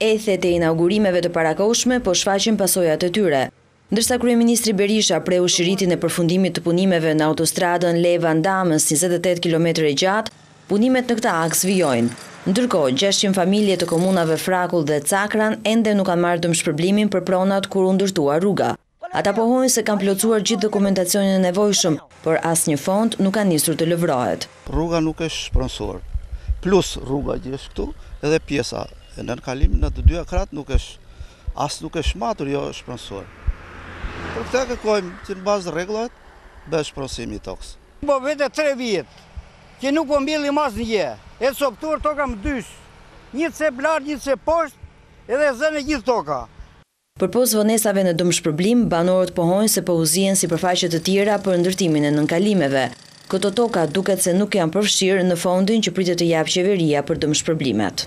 Ethet e inaugurimeve të parakohshme po shfaqin pasojat e tyre. Ndërsa kryeministri Berisha preu shiritin e përfundimit të punimeve në autostradën Levan-Damës njëzet e tetë kilometër e gjatë, punimet në këtë aks vijojnë. Ndërkohë, gjashtëqind familje të komunave Frakull dhe Cakran ende nuk kanë marrë dëmshpërblimin për pronat kur u ndërtua rruga. Ata pohojnë se kanë plotësuar gjithë dokumentacionin e nevojshëm, por asnjë fond nuk ka nisur të lëvrohet. Rruga nuk është shpronësuar, plus rruga që është këtu edhe pjesa e nënkalimit në të dyja krahët nuk është as nuk është matur, jo shpronësuar. Për këtë kërkojmë që në bazë rregullave të bëhet shpronësimi i tokës. Po vete tre vjet që nuk po mbjellim asnjë gjë. Është copëtuar toka më dysh. Një cep lart, një cep poshtë dhe është zënë e gjithë toka. Përpos vonesave në dëmshpërblim, banorët pohojnë se po u zihen sipërfaqe të tjera për ndërtimin e nënkalimeve. Këto toka duket se nuk janë përfshirë në fondin që pritet të japë qeveria për dëmshpërblimet.